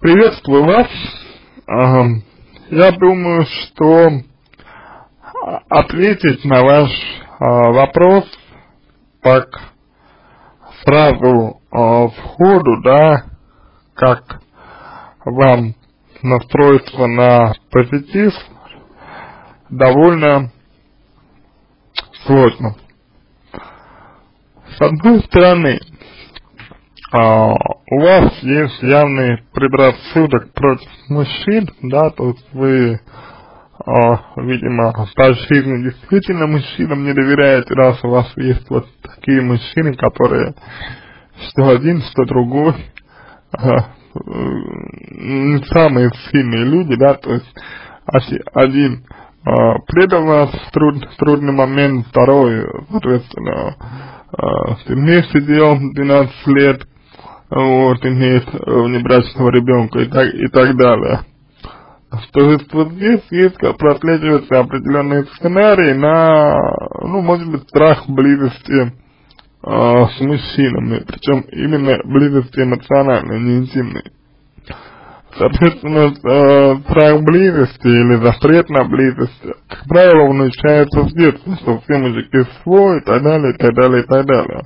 Приветствую вас. Я думаю, что ответить на ваш а, вопрос так сразу а, сходу, да, как вам настроиться на позитив, довольно сложно. С одной стороны, а, у вас есть явный предрассудок против мужчин, да, то есть вы, а, видимо, по жизни действительно мужчинам не доверяете, раз у вас есть вот такие мужчины, которые что один, что другой, а, не самые сильные люди, да, то есть один а, предал нас в, труд, трудный момент, второй, соответственно, а, вместе делал 12 лет, вот, имеет внебрачного ребенка и так, и так далее. То есть вот здесь есть, прослеживаются определенные сценарии на, ну, может быть, страх близости э, с мужчинами, причем именно близости эмоциональной, не интимной. Соответственно, э, страх близости или запрет на близость, как правило, внушается с детства, что все мужики свой и так далее, и так далее, и так далее.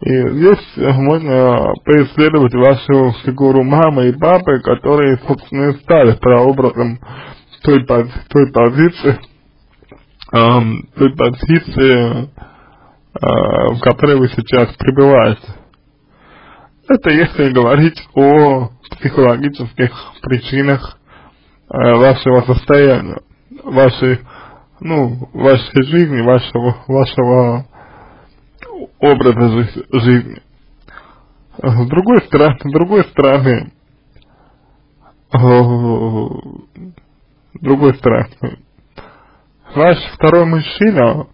И здесь можно поисследовать вашу фигуру мамы и папы, которые, собственно, и стали прообразом той, той позиции, эм, той позиции, э, в которой вы сейчас пребываете. Это если говорить о психологических причинах э, вашего состояния, вашей, ну, вашей жизни, вашего, вашего образа жизни. С другой стороны, с другой стороны, с другой стороны, ваш второй мужчина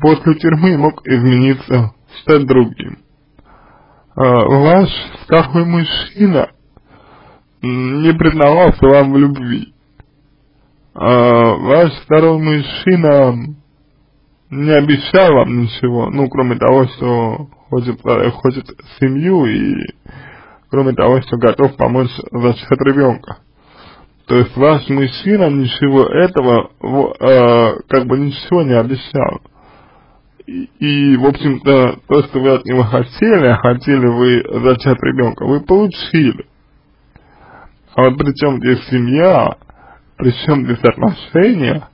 после тюрьмы мог измениться, стать другим. Ваш второй мужчина не признавался вам в любви. Ваш второй мужчина не обещал вам ничего, ну, кроме того, что хочет, э, хочет семью и кроме того, что готов помочь за счет ребенка. То есть ваш мужчина ничего этого, э, как бы ничего не обещал. И, и в общем-то, то, что вы от него хотели, а хотели вы зачать ребенка, вы получили. А вот при чем здесь семья, при чем здесь отношения,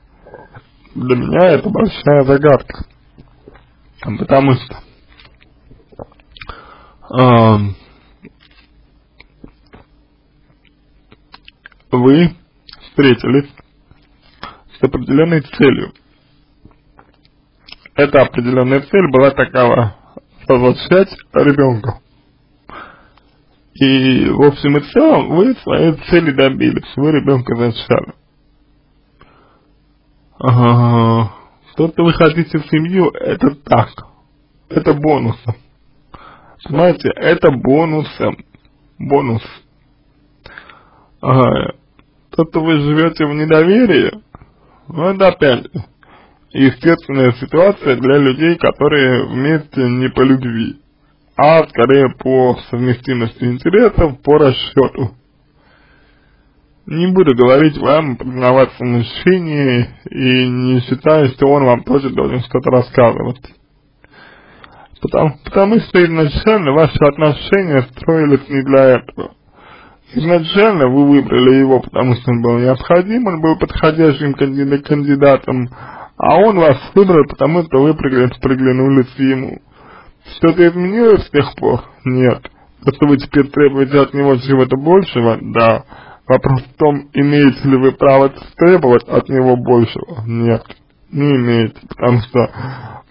для меня это большая загадка. Потому что вы встретились с определенной целью. Эта определенная цель была такова возвращать ребенка. И в общем и целом вы своей цели добились, вы ребенка зачали. Ага. То, что вы хотите в семью, это так. Это бонусом. Понимаете, это бонусом. Бонус. Ага. То, что вы живете в недоверии, ну это опять естественная ситуация для людей, которые вместе не по любви, а скорее по совместимости интересов, по расчету. Не буду говорить вам, признаваться мужчине и не считаю, что он вам тоже должен что-то рассказывать. Потому, потому что изначально ваши отношения строились не для этого. Изначально вы выбрали его, потому что он был необходим, он был подходящим кандидатом, а он вас выбрал, потому что вы приглянулись ему. Что-то изменилось с тех пор? Нет. То, что вы теперь требуете от него чего-то большего? Да. Вопрос в том, имеете ли вы право требовать от него большего? Нет, не имеете, потому что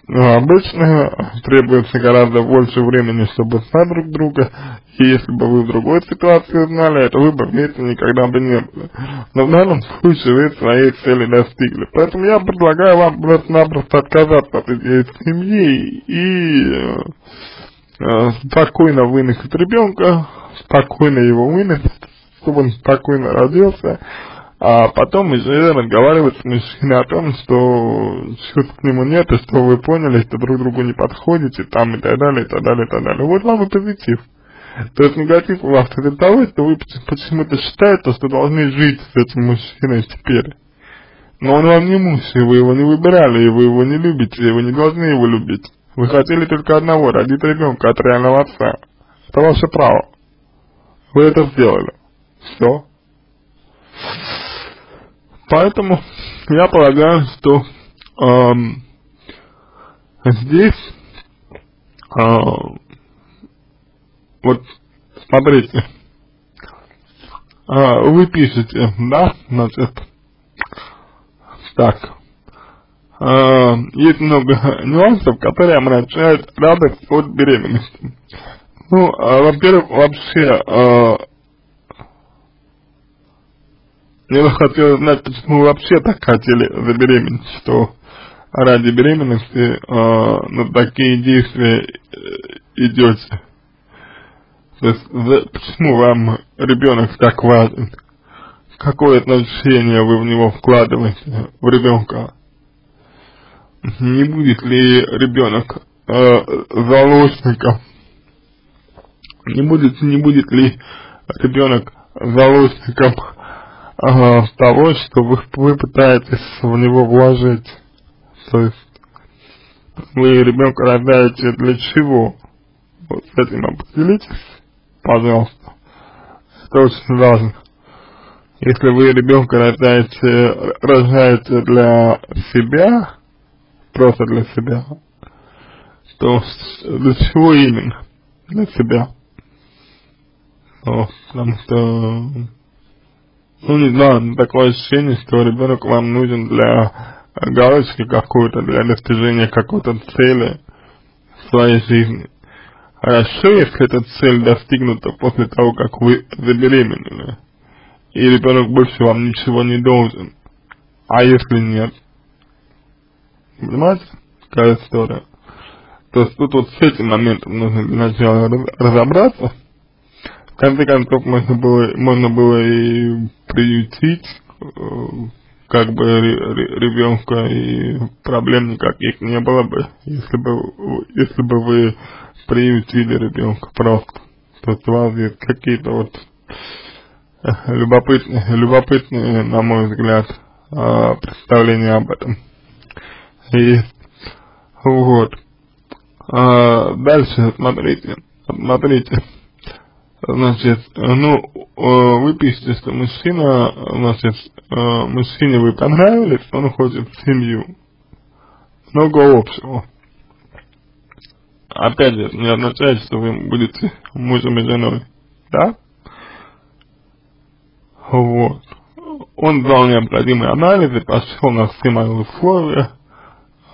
ну, обычно требуется гораздо больше времени, чтобы знать друг друга, и если бы вы в другой ситуации знали, это вы бы вместе никогда бы не были. Но в данном случае вы своей цели достигли. Поэтому я предлагаю вам просто-напросто отказаться от идеи семьи и э, э, спокойно выносить ребенка, спокойно его выносить, чтобы он спокойно родился, а потом уже разговаривать с мужчиной о том, что чувств к нему нет, и что вы поняли, что друг другу не подходите, там и так далее, и так далее, и так далее. Вот вам и позитив. То есть негатив у вас из-за того, что вы почему-то считаете, что должны жить с этим мужчиной теперь. Но он вам не муж, и вы его не выбирали, и вы его не любите, и вы не должны его любить. Вы хотели только одного, родить ребенка от реального отца. Это ваше право. Вы это сделали. Все. Поэтому я полагаю, что эм, здесь э, вот смотрите, э, вы пишете, да, значит, так, э, есть много нюансов, которые омрачают радость от беременности. Ну, э, во-первых, вообще, э, мне бы хотелось знать, почему вы вообще так хотели забеременеть, что ради беременности э, на такие действия э, идете. То есть, за, почему вам ребенок так важен? Какое отношение вы в него вкладываете, в ребенка? Не будет ли ребенок э, заложником? Не будет, не будет ли ребенок заложником э, того, что вы, вы пытаетесь в него вложить? То есть вы ребенка рождаете для чего? Вот с этим определитесь, пожалуйста. Это очень важно. Если вы ребенка рождаете, рождаете для себя, просто для себя, то для чего именно? Для себя. Ну, потому что, ну не знаю, такое ощущение, что ребенок вам нужен для галочки какую-то для достижения какой-то цели в своей жизни. Хорошо, если эта цель достигнута после того, как вы забеременели, и ребенок больше вам ничего не должен. А если нет? Понимаете, какая история? То есть тут вот с этим моментом нужно для начала разобраться. Конце концов, можно было, можно было и приютить, э, как бы ребенка и проблем никаких не было бы, если бы, если бы вы приютили ребенка просто. То есть у вас есть какие-то вот э, любопытные, любопытные, на мой взгляд, а, представления об этом. И вот. А, дальше смотрите, смотрите. Значит, ну, э, вы пишете, что мужчина, значит, э, мужчине вы понравились, он хочет семью. Много общего. Опять же, не означает, что вы будете мужем и женой. Да? Вот. Он дал необходимые анализы, пошел на все мои условия.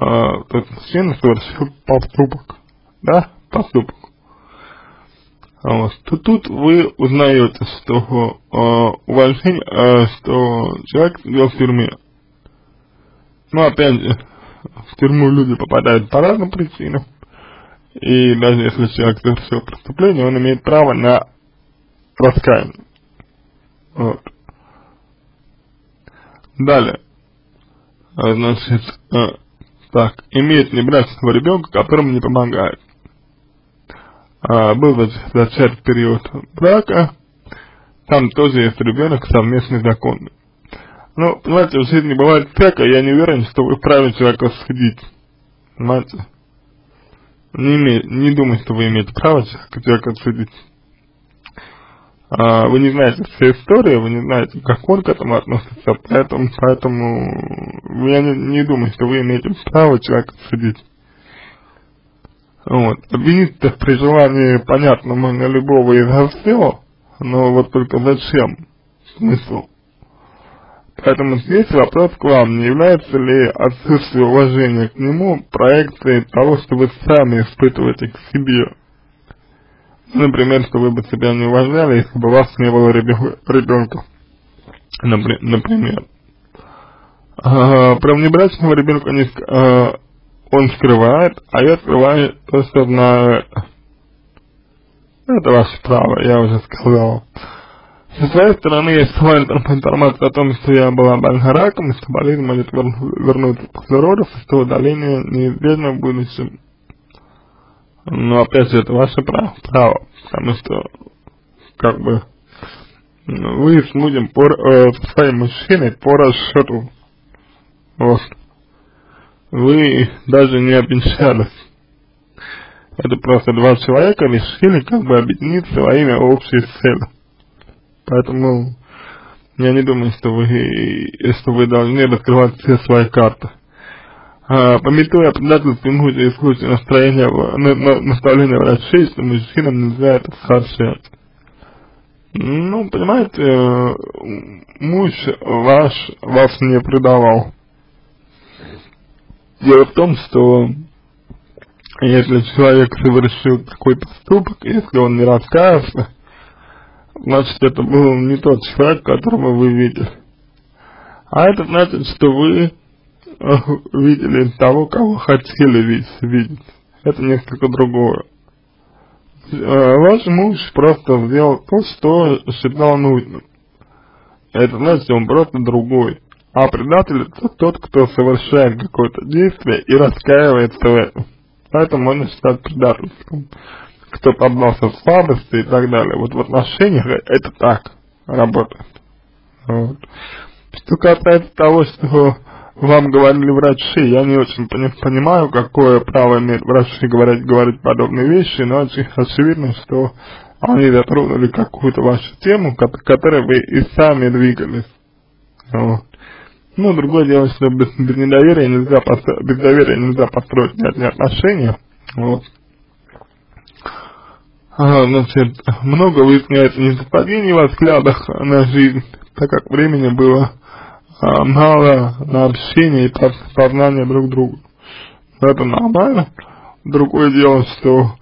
А, то есть мужчина совершил поступок. Да? Поступок. То тут вы узнаете, что э, уважение, э, что человек сидел в тюрьме. Ну, опять же, в тюрьму люди попадают по разным причинам. И даже если человек совершил преступление, он имеет право на раскаяние. Вот. Далее. Значит, э, так, имеет небрачного ребенка, которому не помогает был зачат период брака, там тоже есть ребенок совместный законный. Ну, понимаете, в жизни бывает всякое, я не уверен, что вы вправе человека судить. Понимаете? Не, име, не думаю, что вы имеете право человека судить. А, вы не знаете всей истории, вы не знаете, как он к этому относится, поэтому, поэтому я не, не думаю, что вы имеете право человека судить. Вот. Обвинить-то при желании, понятно, можно любого и за все, но вот только зачем? Смысл? Поэтому здесь вопрос к вам, не является ли отсутствие уважения к нему проекцией того, что вы сами испытываете к себе? Например, что вы бы себя не уважали, если бы вас не было ребенка. Например. А, про внебрачного ребенка не, а, он скрывает, а я скрываю то, что знаю. Это ваше право, я уже сказал. Со своей стороны, есть своя информация о том, что я была больна раком, что болезнь может вернуться после родов, и что удаление неизбежно в будущем. Но опять же, это ваше право, право потому что, как бы, вы с мужем, по, э, своим мужчиной по расчету, вот, вы даже не обещались. Это просто два человека решили как бы объединиться во имя общей цели. Поэтому я не думаю, что вы, что вы должны раскрывать все свои карты. А, пометуя предательство мужа и случае настроения, на, на, наставления врачей, что мужчинам нельзя это сообщать. Ну, понимаете, э, муж ваш вас не предавал. Дело в том, что если человек совершил такой поступок, если он не раскаялся, значит это был не тот человек, которого вы видели. А это значит, что вы э, видели того, кого хотели видеть. Это несколько другое. Э, ваш муж просто сделал то, что считал нужным. Это значит, он просто другой. А предатель это тот, кто совершает какое-то действие и раскаивается в этом. Поэтому можно считать предательством. Кто поддался слабости и так далее. Вот в отношениях это так работает. Вот. Что касается того, что вам говорили врачи, я не очень понимаю, какое право имеют врачи говорить, говорить подобные вещи, но очевидно, что они затронули какую-то вашу тему, которой вы и сами двигались. Вот. Ну, другое дело, что без, без недоверия нельзя построить, без доверия нельзя построить ни отношения. Вот. А, значит, много выясняется несовпадений во взглядах на жизнь, так как времени было а, мало на общение и познание друг другу. Это нормально. Другое дело, что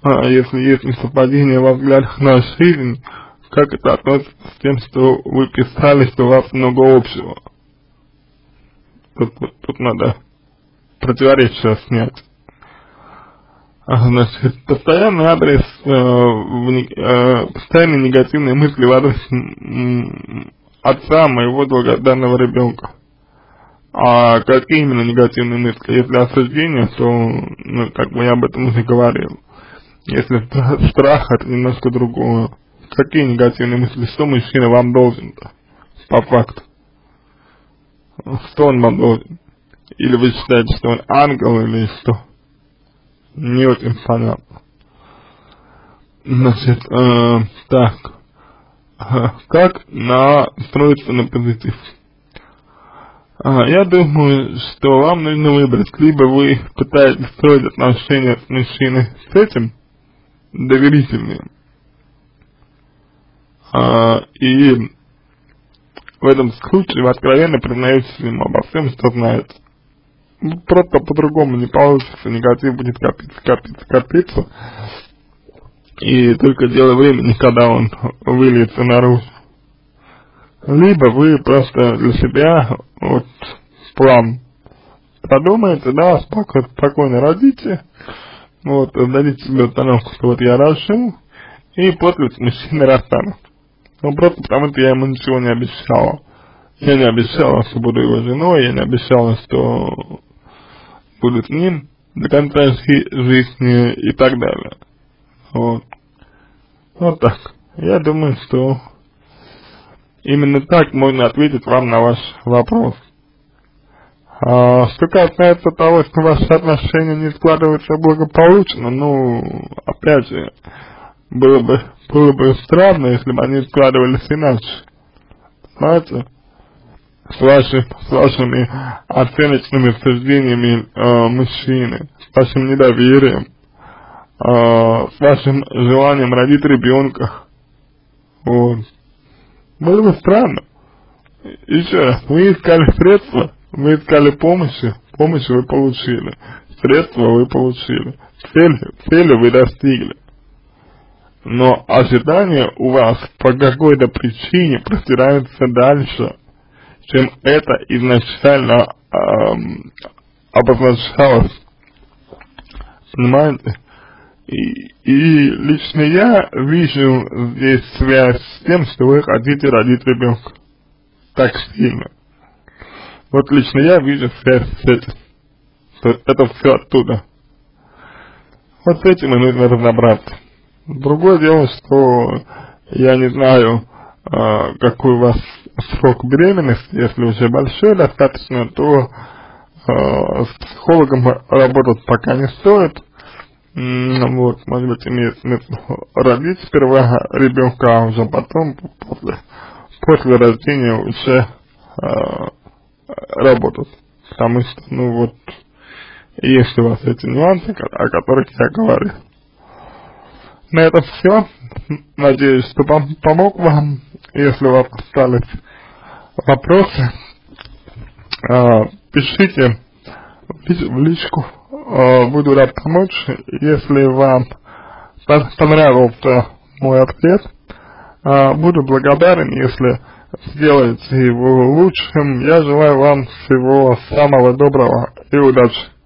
а, если есть несовпадение во взглядах на жизнь, как это относится с тем, что вы писали, что у вас много общего. Тут, тут надо противоречие снять. Значит, постоянный адрес, э, в, э, постоянные негативные мысли в адрес отца моего долгожданного ребенка. А какие именно негативные мысли? Если осуждение, то, ну, как бы я об этом уже говорил. Если страх, это немножко другое. Какие негативные мысли? Что мужчина вам должен-то? По факту что он вам? Или вы считаете, что он ангел или что? Не очень понятно. Значит, э, так. Э, как настроиться на позитив? А, я думаю, что вам нужно выбрать, либо вы пытаетесь строить отношения с мужчиной с этим, доверительные, а, и в этом случае вы откровенно признаетесь ему обо всем, что знаете. Ну, просто по-другому не получится, негатив будет копиться, копиться, копиться. И только дело времени, когда он выльется наружу. Либо вы просто для себя вот план продумаете, да, спокойно, спокойно родите, вот, дадите себе установку, что вот я рожу, и после с мужчиной расстанусь. Ну, просто потому что я ему ничего не обещала. Я не обещала, что буду его женой, я не обещала, что буду с ним до конца жизни и так далее. Вот. Вот так. Я думаю, что именно так можно ответить вам на ваш вопрос. А, что касается того, что ваши отношения не складываются благополучно, ну, опять же, было бы, было бы странно, если бы они складывались иначе. Знаете? С, ваши, с вашими оценочными суждениями э, мужчины, с вашим недоверием, э, с вашим желанием родить ребенка. Вот. Было бы странно. Еще раз, вы искали средства, вы искали помощи, помощь вы получили, средства вы получили, цели, цели вы достигли но ожидания у вас по какой-то причине простираются дальше, чем это изначально эм, обозначалось. Понимаете? И, и лично я вижу здесь связь с тем, что вы хотите родить ребенка. Так сильно. Вот лично я вижу связь с этим. Что это все оттуда. Вот с этим и нужно разобраться. Другое дело, что я не знаю, э, какой у вас срок беременности, если уже большой достаточно, то э, с психологом работать пока не стоит. Вот, может быть, имеет смысл родить сперва ребенка, а уже потом, после, после рождения уже э, работать. Потому что, ну вот, есть у вас эти нюансы, о которых я говорю. На этом все. Надеюсь, что пом помог вам. Если у вас остались вопросы, э, пишите в личку. Э, буду рад помочь. Если вам понравился мой ответ, э, буду благодарен, если сделаете его лучшим. Я желаю вам всего самого доброго и удачи.